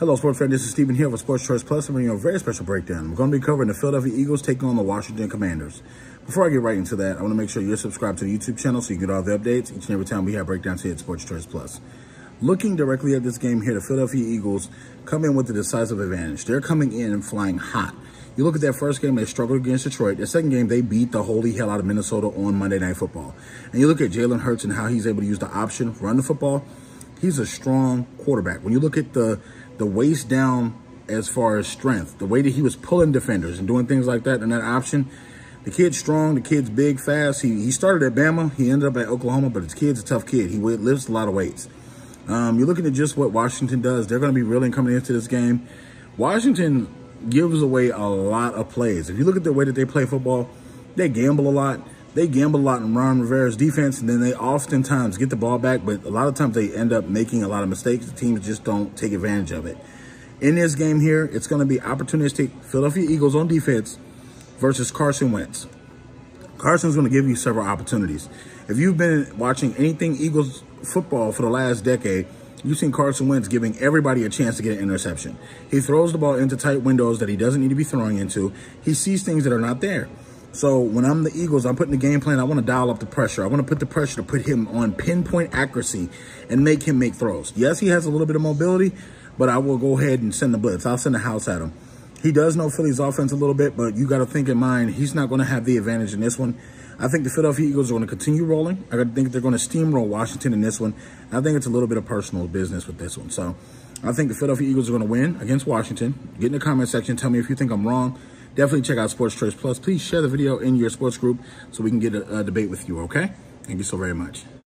Hello, sports fan. This is Stephen here for Sports Choice Plus. I'm bringing a very special breakdown. We're going to be covering the Philadelphia Eagles taking on the Washington Commanders. Before I get right into that, I want to make sure you're subscribed to the YouTube channel so you get all the updates each and every time we have breakdowns here at Sports Choice Plus. Looking directly at this game here, the Philadelphia Eagles come in with a decisive advantage. They're coming in and flying hot. You look at their first game, they struggled against Detroit. Their second game, they beat the holy hell out of Minnesota on Monday Night Football. And you look at Jalen Hurts and how he's able to use the option, run the football. He's a strong quarterback. When you look at the the waist down as far as strength, the way that he was pulling defenders and doing things like that in that option. The kid's strong, the kid's big, fast. He, he started at Bama, he ended up at Oklahoma, but his kid's a tough kid. He lifts a lot of weights. Um, you're looking at just what Washington does. They're going to be really coming into this game. Washington gives away a lot of plays. If you look at the way that they play football, they gamble a lot. They gamble a lot in Ron Rivera's defense, and then they oftentimes get the ball back, but a lot of times they end up making a lot of mistakes. The teams just don't take advantage of it. In this game here, it's going to be opportunistic Philadelphia Eagles on defense versus Carson Wentz. Carson's going to give you several opportunities. If you've been watching anything Eagles football for the last decade, you've seen Carson Wentz giving everybody a chance to get an interception. He throws the ball into tight windows that he doesn't need to be throwing into. He sees things that are not there. So when I'm the Eagles, I'm putting the game plan. I want to dial up the pressure. I want to put the pressure to put him on pinpoint accuracy and make him make throws. Yes, he has a little bit of mobility, but I will go ahead and send the blitz. I'll send the house at him. He does know Philly's offense a little bit, but you got to think in mind, he's not going to have the advantage in this one. I think the Philadelphia Eagles are going to continue rolling. I think they're going to steamroll Washington in this one. I think it's a little bit of personal business with this one. So I think the Philadelphia Eagles are going to win against Washington. Get in the comment section. Tell me if you think I'm wrong. Definitely check out Sports Choice Plus. Please share the video in your sports group so we can get a, a debate with you, okay? Thank you so very much.